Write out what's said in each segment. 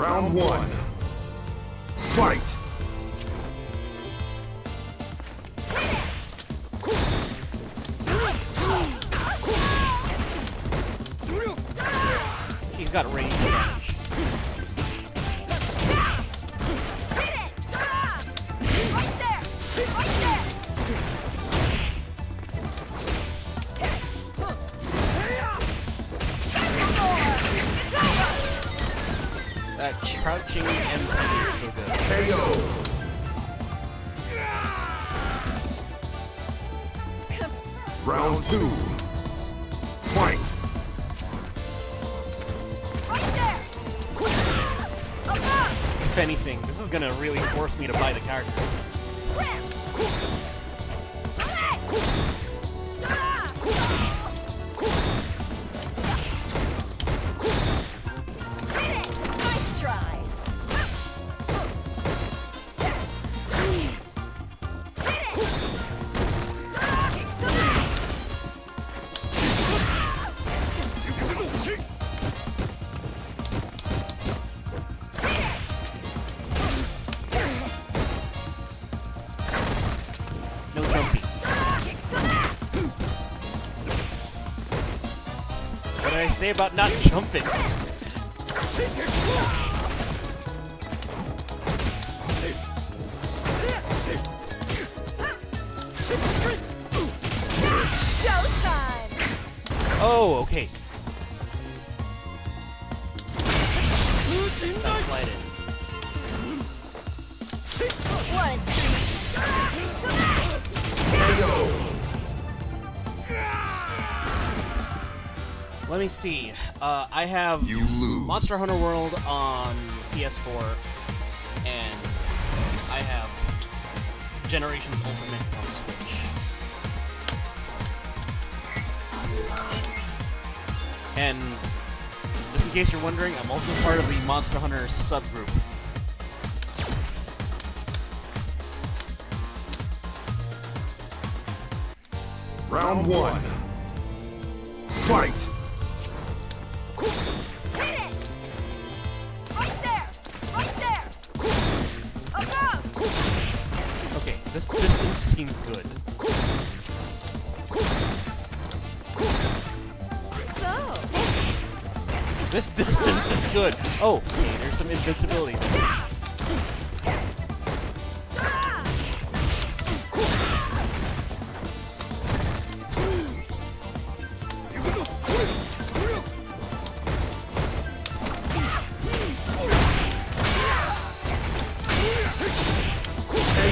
Round one. Fight! He's got range That crouching M is so good. KO! Round two. Fight! If anything, this is gonna really force me to buy the characters. Say about not jumping? Showtime. Oh, okay. That slide in. One street. Kick some ass. KO! Let me see. Uh, I have. Monster Hunter World on PS4, and I have Generations Ultimate on Switch. And just in case you're wondering, I'm also part of the Monster Hunter subgroup. Round one. Fight! This distance seems good. So. This distance is good. Oh, okay, there's some invincibility. there.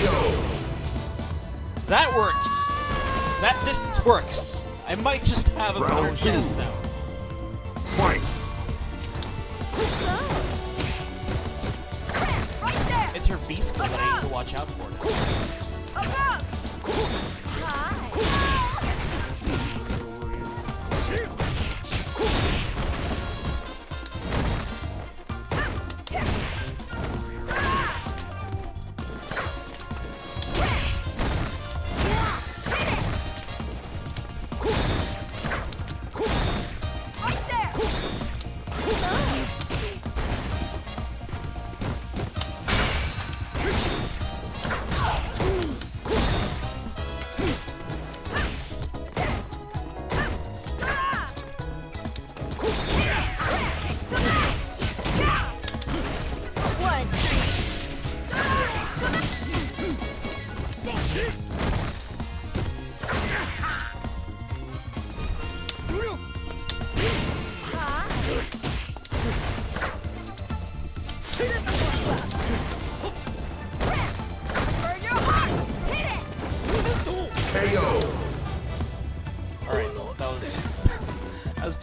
KO! That works! That distance works! I might just have a better Round two. chance now. Fight! Right. It's her V skill that I need to watch out for now.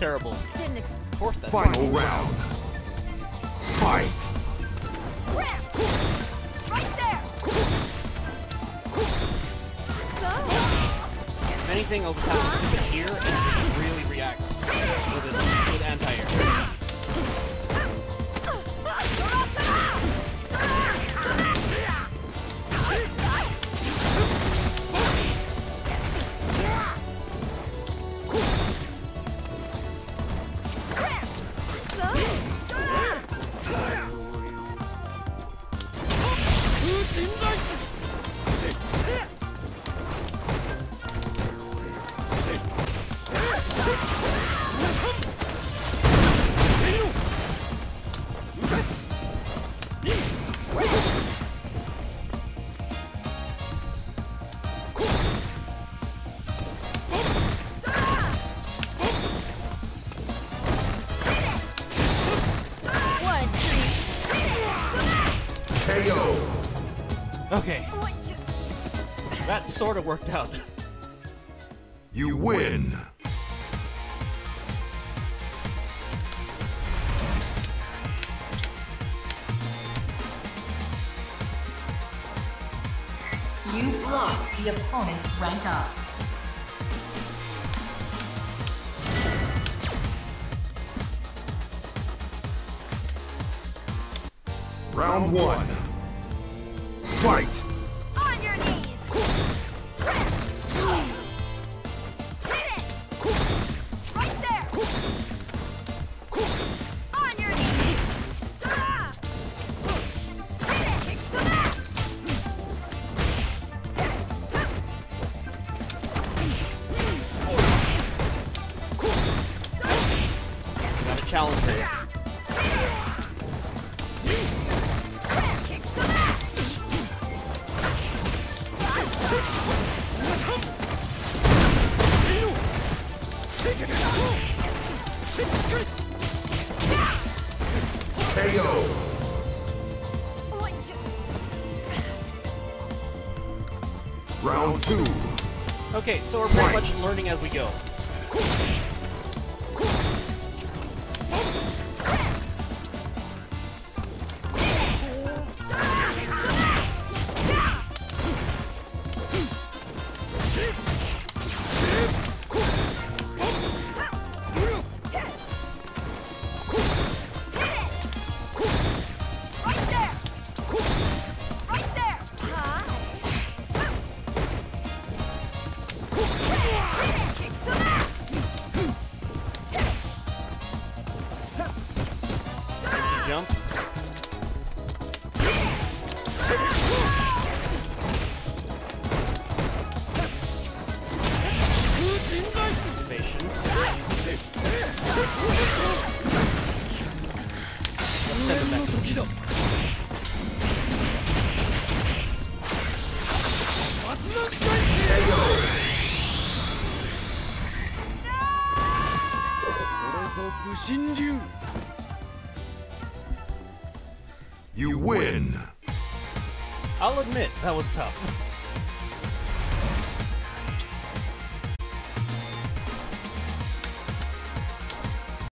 Terrible. Didn't expect. Of course that's Final round. Fight! Anything, I'll just have to keep it here and just really react with, it, with anti-air. That sort of worked out. You win. You blocked the opponent's rank up. Round one. Fight. Got a challenger. Kick some ass. KO. Round two. Okay, so we're pretty much learning as we go. jump. Send a message. KO! これぞ武神流 You win. I'll admit, that was tough.